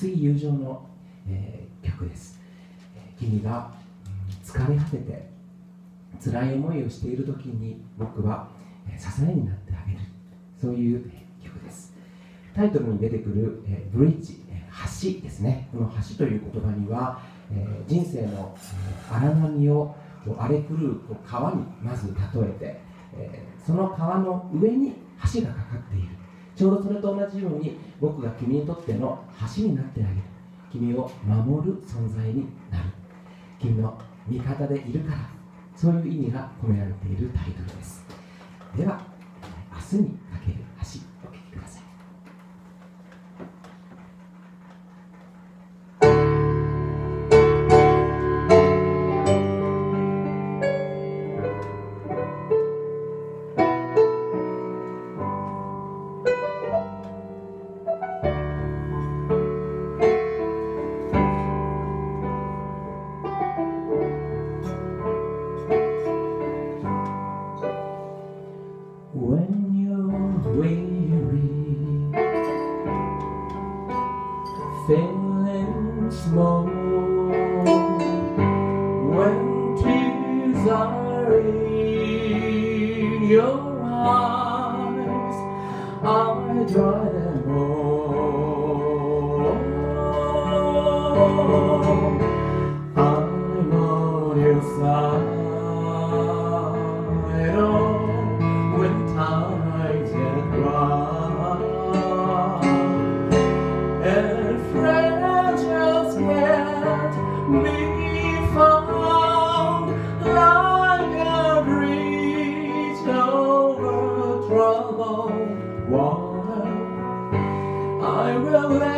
熱い友情の、えー、曲です。君が疲れ果てて辛い思いをしている時に僕は支えになってあげる。そういう曲です。タイトルに出てくるブリッジ橋ですね。この橋という言葉にはえ人生の荒波を荒れ狂う川にまず例えてその川の上に橋がかかっている。ちょうどそれと同じように僕が君にとっての橋になってあげる。君を守る存在になる。君の味方でいるから。そういう意味が込められているタイトルです。では明日に feeling small, when tears are in your eyes, I dry them all. Over troubled water. I will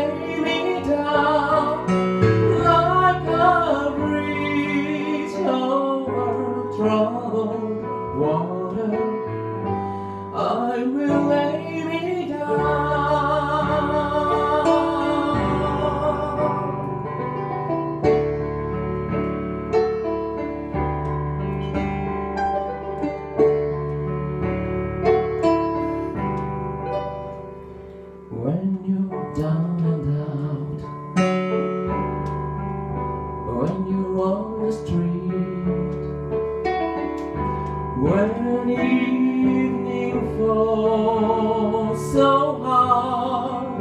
on the street, when evening falls so hard,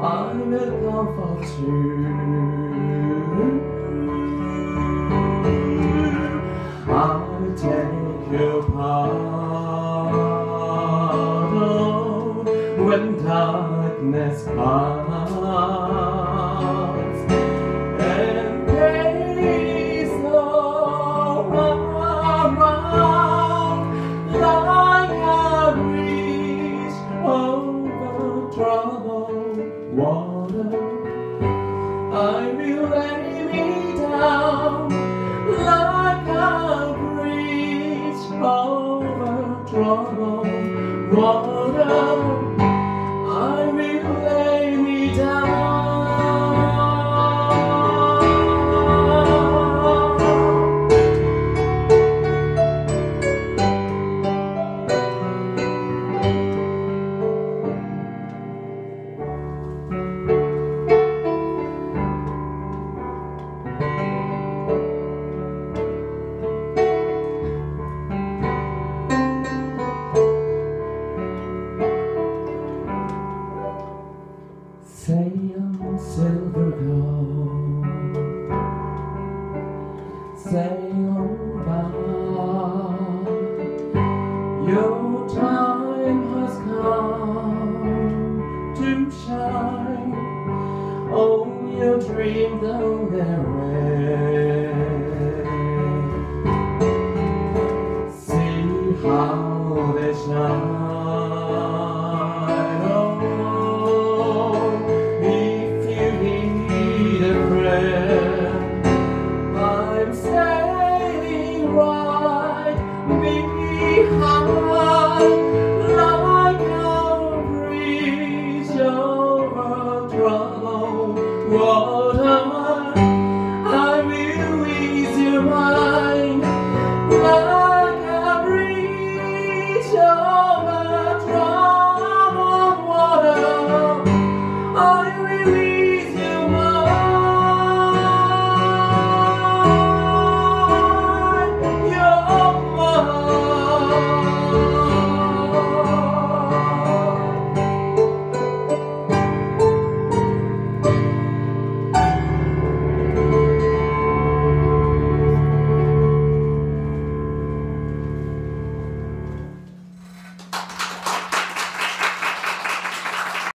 I will comfort you. I'll take your part oh, when darkness parts I will lay me down like a bridge over troubled water. Sail silver gold, on by. Your time has come to shine. On your dream down there. See how